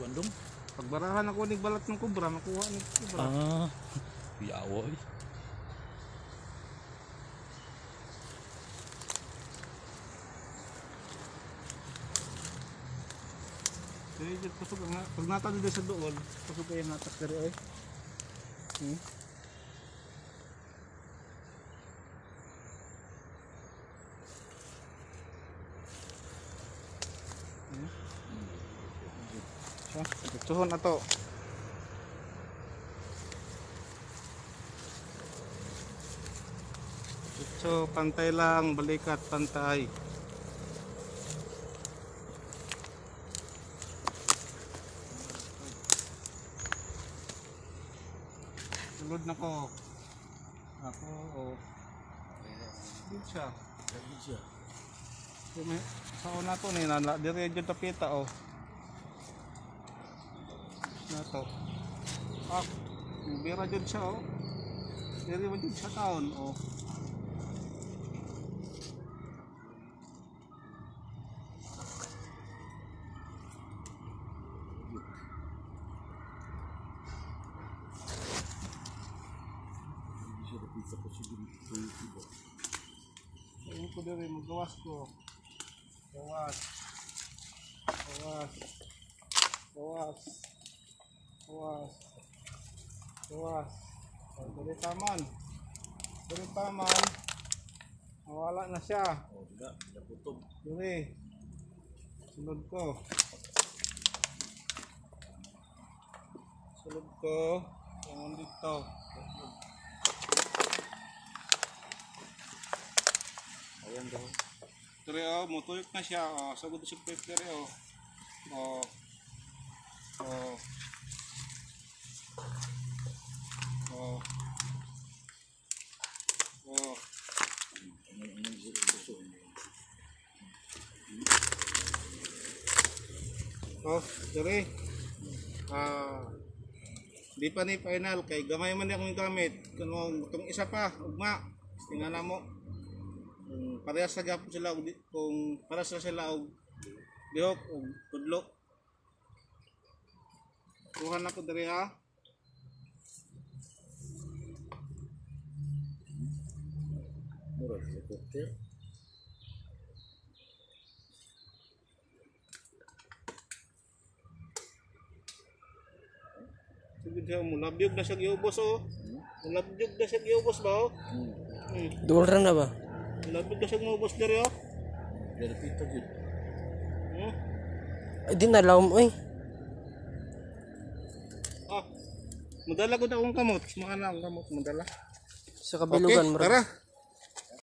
Kuandong? Pagbarahan ako ni balat ng kubra, makuha ni kubra. Ah. Yawa eh. Kaya dyan, pasok nga. Pag natalo dyan sa doon, pasok kayo natak ay. Hmm? Hmm? So, ituhon na to. So, pantay lang, balikat, pantay. Sulod na ko. Ako, oh. Good siya. Lagi siya. So, may, sa una to ni dire jud tapita oh. Na to. Ah, bira jud siya oh. Dire man jud siya taon oh. Sa YouTube. Ayun ko dire magawas ko. Gawas. Gawas. Gawas. Gawas. Gawas. Oh, dire taman. Dire taman. Nawala na siya. Oh, tidak. Tidak putok. Dire. Sunod ko. Sunod ko. Yung dito. Ayan daw. Dire oh, mutuyok na siya. Oh, sagod si Pep dire oh. Oh. Oh. Oh. Gusto Oh. Ah. Di pa ni final kay gamay man akong gamit. Kuno tong isa pa, ugma. Tingnan mo. Kung parehas sa gapon sila og kung para sa sila og bihok og tudlo. Kuha na ko dire ha. Helikopter. Sige siya, mulabyog na siya giubos oh. Mulabyog na siya giubos ba oh. Hmm. Hmm. Dulran na ba? Mulabyog na siya giubos dire oh. Dari pita gud. Hmm. Ay, di na laom, oy. Ah. Mudala ko na akong kamot. Mga na akong kamot, mudala. Sa kabilugan, Okay, bro. tara.